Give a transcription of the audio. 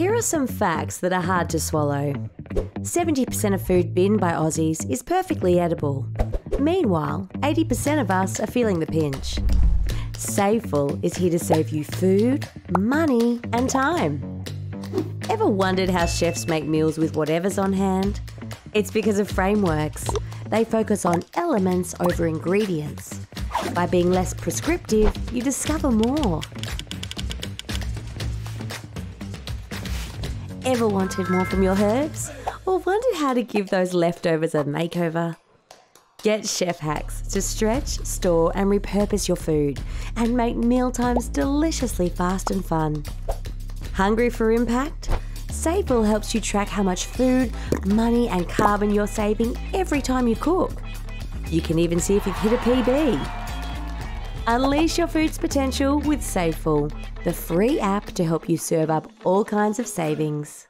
Here are some facts that are hard to swallow. 70% of food binned by Aussies is perfectly edible. Meanwhile, 80% of us are feeling the pinch. Saveful is here to save you food, money, and time. Ever wondered how chefs make meals with whatever's on hand? It's because of frameworks. They focus on elements over ingredients. By being less prescriptive, you discover more. Ever wanted more from your herbs? Or wondered how to give those leftovers a makeover? Get chef hacks to stretch, store, and repurpose your food and make mealtimes deliciously fast and fun. Hungry for impact? Saveful helps you track how much food, money, and carbon you're saving every time you cook. You can even see if you've hit a PB. Unleash your food's potential with Saveful, the free app to help you serve up all kinds of savings.